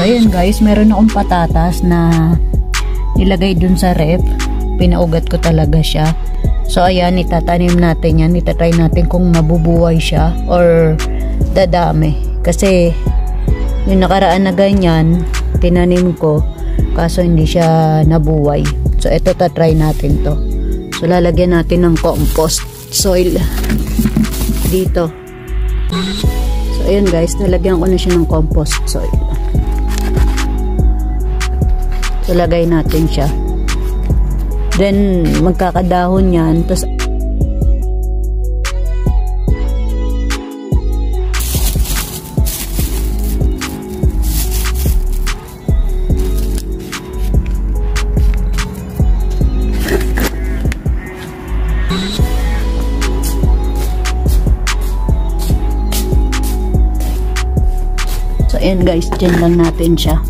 So, ayun guys, meron akong patatas na nilagay dun sa ref. Pinaugat ko talaga siya. So, ayan, itatanim natin yan. Itatry natin kung mabubuhay siya or dadami. Kasi, yung nakaraan na ganyan, tinanim ko, kaso hindi siya nabuhay. So, ito tatry natin to. So, lalagyan natin ng compost soil dito. So, ayun guys, nalagyan ko na siya ng compost soil. So, lagay natin siya. Then, magkakadahon yan. Tapos, So, ayan guys, dyan lang natin siya.